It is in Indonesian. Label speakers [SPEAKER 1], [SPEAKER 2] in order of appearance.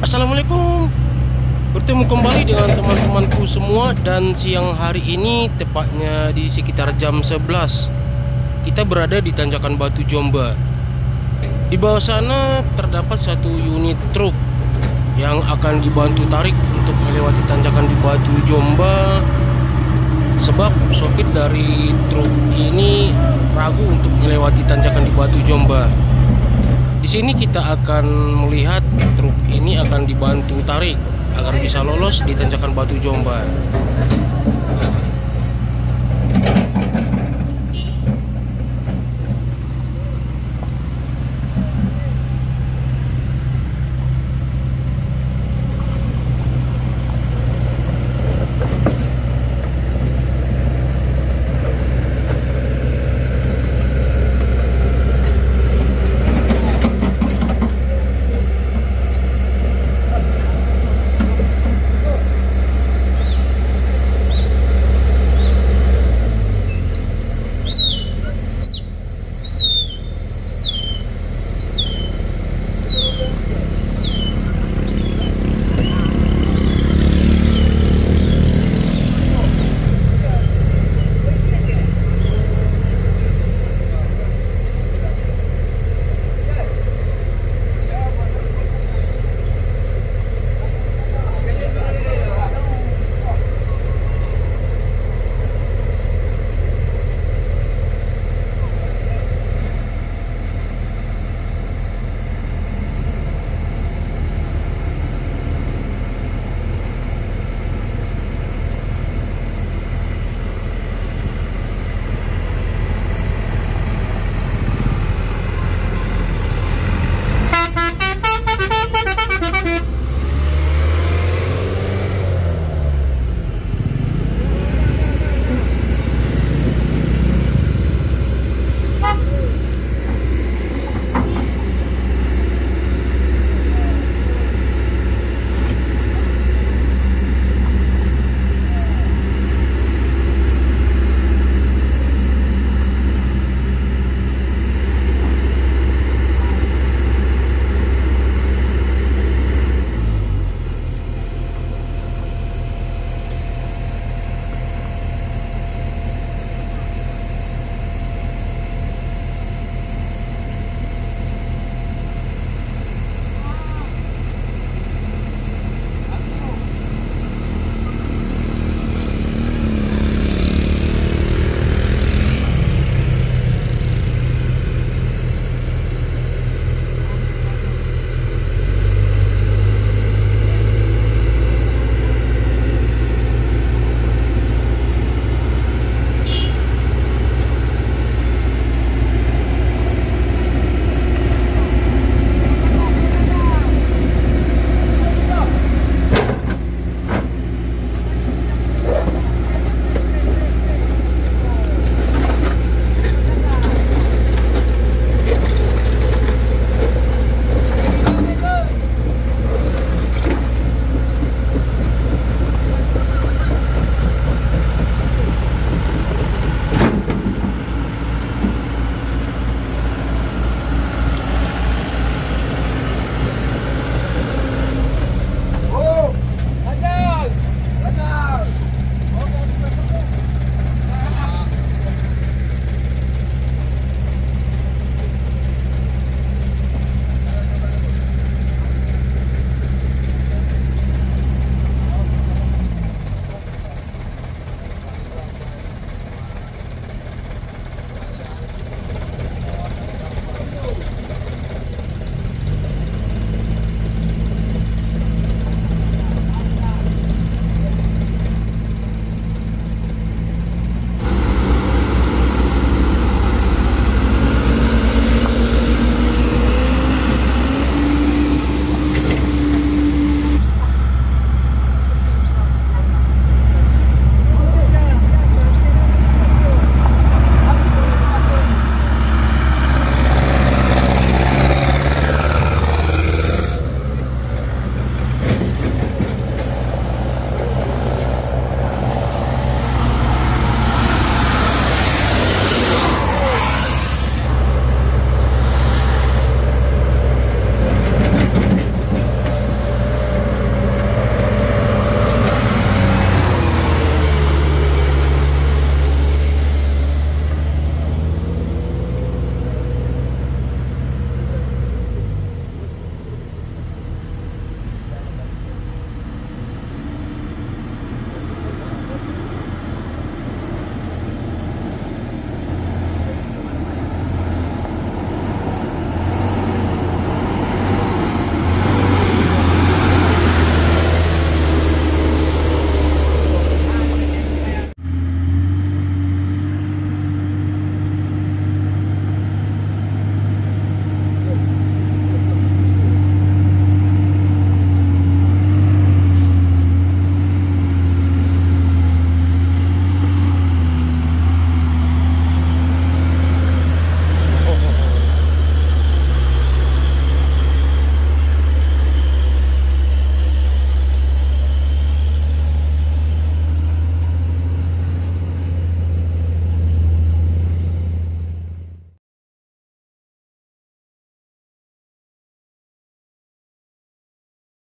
[SPEAKER 1] Assalamualaikum. Bertemu kembali dengan teman-temanku semua Dan siang hari ini Tepatnya di sekitar jam 11 Kita berada di Tanjakan Batu Jomba. Di bawah sana terdapat satu unit truk Yang akan dibantu tarik Untuk melewati tanjakan di Batu Jomba. Sebab sopir dari truk ini Ragu untuk melewati tanjakan di Batu Jomba sini kita akan melihat truk ini akan dibantu tarik agar bisa lolos di tanjakan Batu Jomba.